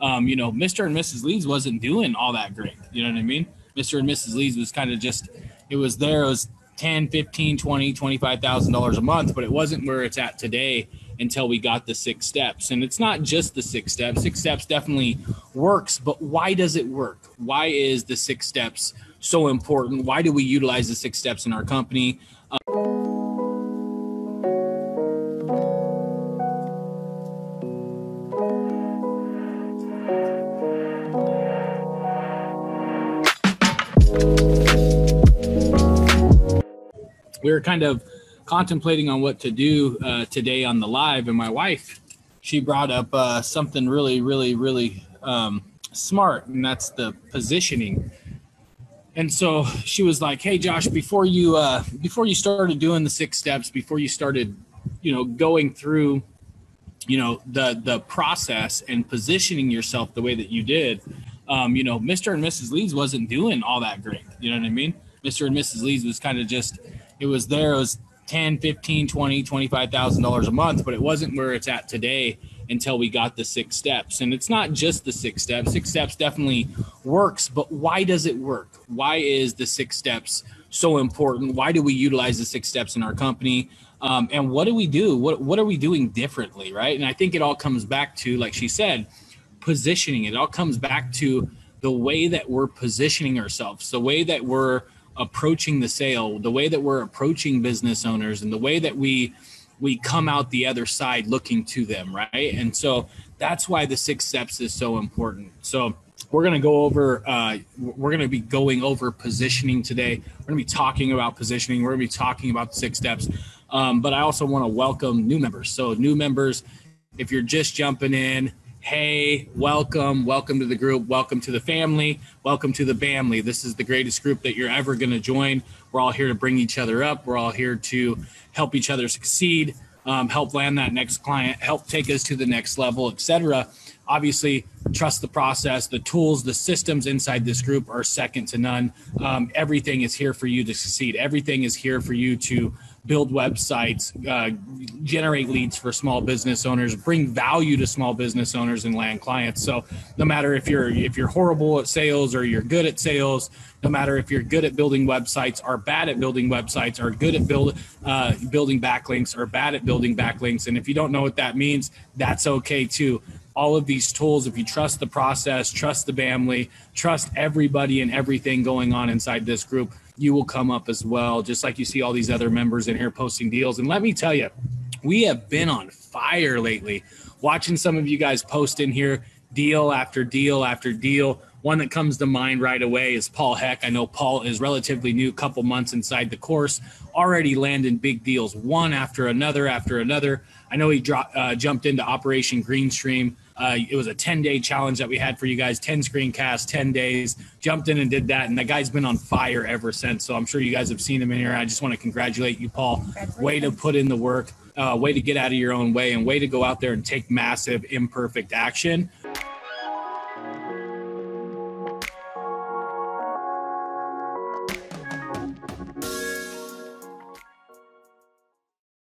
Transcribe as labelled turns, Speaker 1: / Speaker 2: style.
Speaker 1: um, you know, Mr. and Mrs. Leeds wasn't doing all that great. You know what I mean? Mr. and Mrs. Leeds was kind of just, it was there. It was 10, 15, 20, $25,000 a month, but it wasn't where it's at today until we got the six steps. And it's not just the six steps. Six steps definitely works, but why does it work? Why is the six steps so important? Why do we utilize the six steps in our company? We were kind of contemplating on what to do uh, today on the live, and my wife, she brought up uh, something really, really, really um, smart, and that's the positioning. And so she was like, "Hey, Josh, before you uh, before you started doing the six steps, before you started, you know, going through, you know, the the process and positioning yourself the way that you did, um, you know, Mr. and Mrs. Leeds wasn't doing all that great. You know what I mean? Mr. and Mrs. Leeds was kind of just it was there. It was 10, 15, 20, 25,000 dollars a month, but it wasn't where it's at today until we got the six steps. And it's not just the six steps. Six steps definitely works, but why does it work? Why is the six steps so important? Why do we utilize the six steps in our company? Um, and what do we do? What what are we doing differently, right? And I think it all comes back to, like she said, positioning. It all comes back to the way that we're positioning ourselves, the way that we're approaching the sale, the way that we're approaching business owners, and the way that we we come out the other side looking to them, right? And so that's why the six steps is so important. So we're going to go over uh, we're going to be going over positioning today we're going to be talking about positioning we're going to be talking about the six steps um, but i also want to welcome new members so new members if you're just jumping in hey, welcome, welcome to the group, welcome to the family, welcome to the family. This is the greatest group that you're ever going to join. We're all here to bring each other up. We're all here to help each other succeed, um, help land that next client, help take us to the next level, etc. Obviously, trust the process. The tools, the systems inside this group are second to none. Um, everything is here for you to succeed. Everything is here for you to build websites, uh, generate leads for small business owners, bring value to small business owners and land clients. So no matter if you're if you're horrible at sales or you're good at sales, no matter if you're good at building websites or bad at building websites or good at build uh, building backlinks or bad at building backlinks, and if you don't know what that means, that's okay too all of these tools, if you trust the process, trust the family, trust everybody and everything going on inside this group, you will come up as well, just like you see all these other members in here posting deals. And let me tell you, we have been on fire lately. Watching some of you guys post in here, deal after deal after deal. One that comes to mind right away is Paul Heck. I know Paul is relatively new, couple months inside the course, already landing big deals, one after another after another. I know he dropped, uh, jumped into Operation Greenstream uh, it was a 10 day challenge that we had for you guys 10 screencasts 10 days jumped in and did that and the guy's been on fire ever since so i'm sure you guys have seen him in here i just want to congratulate you paul way to put in the work uh, way to get out of your own way and way to go out there and take massive imperfect action